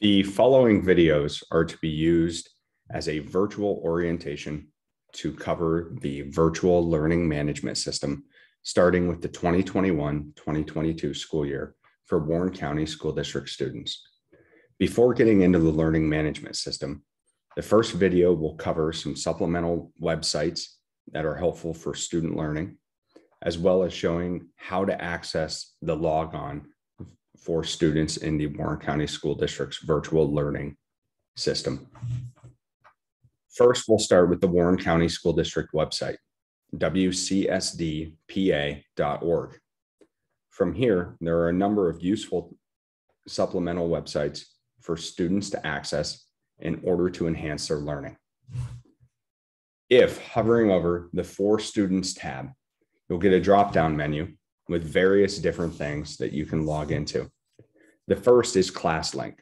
The following videos are to be used as a virtual orientation to cover the virtual learning management system, starting with the 2021-2022 school year for Warren County School District students. Before getting into the learning management system, the first video will cover some supplemental websites that are helpful for student learning, as well as showing how to access the logon for students in the Warren County School District's virtual learning system. First, we'll start with the Warren County School District website, wcsdpa.org. From here, there are a number of useful supplemental websites for students to access in order to enhance their learning. If hovering over the For Students tab, you'll get a drop-down menu with various different things that you can log into. The first is ClassLink.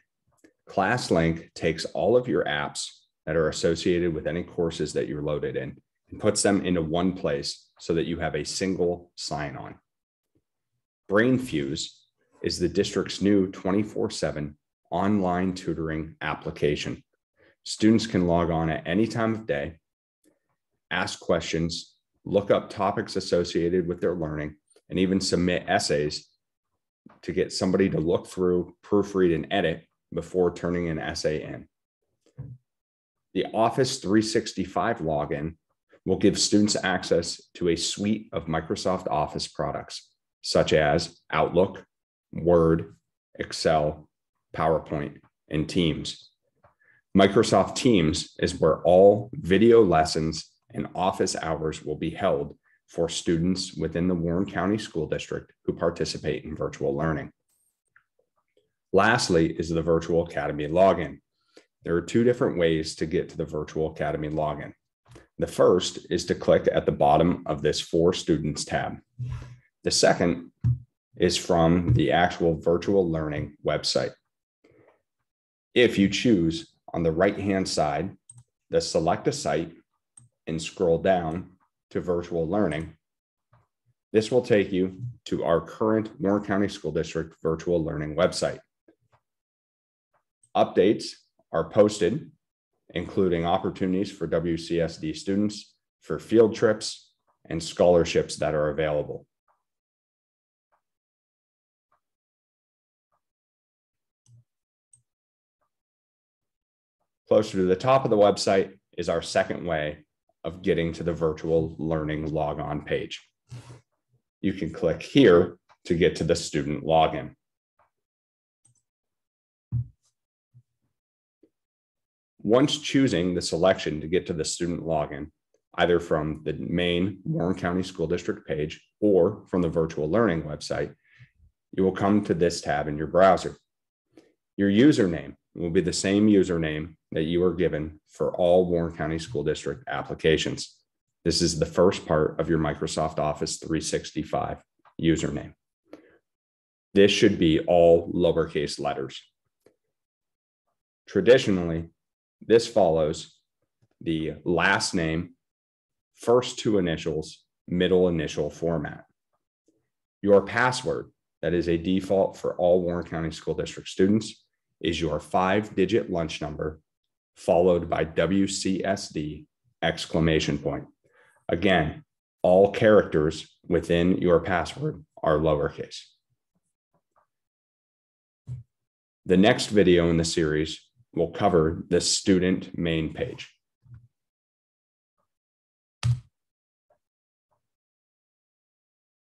ClassLink takes all of your apps that are associated with any courses that you're loaded in and puts them into one place so that you have a single sign on. BrainFuse is the district's new 24 7 online tutoring application. Students can log on at any time of day, ask questions, look up topics associated with their learning, and even submit essays to get somebody to look through, proofread, and edit before turning an essay in. The Office 365 login will give students access to a suite of Microsoft Office products, such as Outlook, Word, Excel, PowerPoint, and Teams. Microsoft Teams is where all video lessons and office hours will be held for students within the Warren County School District who participate in virtual learning. Lastly is the Virtual Academy login. There are two different ways to get to the Virtual Academy login. The first is to click at the bottom of this For Students tab. The second is from the actual virtual learning website. If you choose on the right-hand side, the select a site and scroll down to virtual learning, this will take you to our current Warren County School District virtual learning website. Updates are posted, including opportunities for WCSD students for field trips and scholarships that are available. Closer to the top of the website is our second way of getting to the virtual learning logon page. You can click here to get to the student login. Once choosing the selection to get to the student login, either from the main Warren County School District page or from the virtual learning website, you will come to this tab in your browser. Your username will be the same username that you are given for all Warren County School District applications. This is the first part of your Microsoft Office 365 username. This should be all lowercase letters. Traditionally, this follows the last name, first two initials, middle initial format. Your password, that is a default for all Warren County School District students, is your five digit lunch number followed by WCSD exclamation point. Again, all characters within your password are lowercase. The next video in the series will cover the student main page.